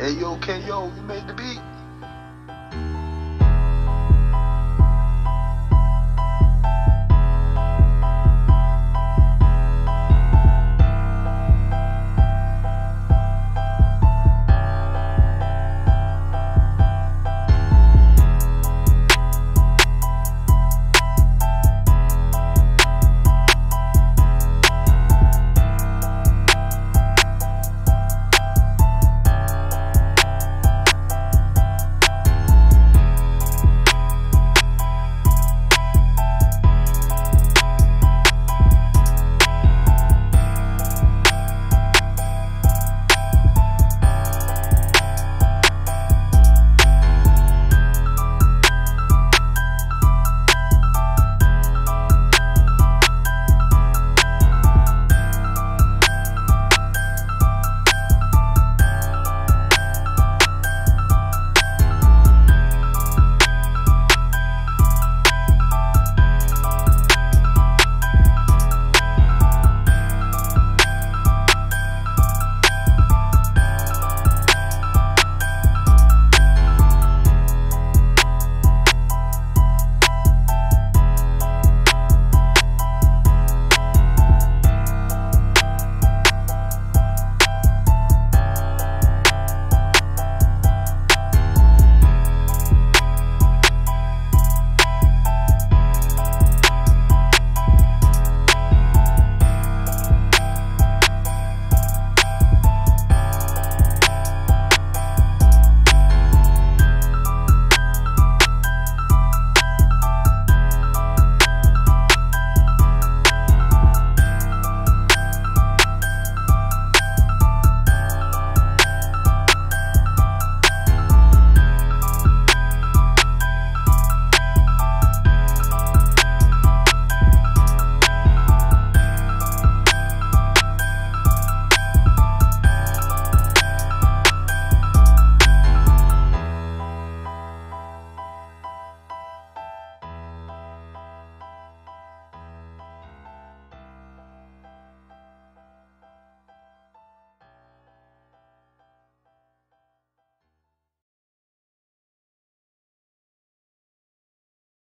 Hey yo, KO, you made the beat.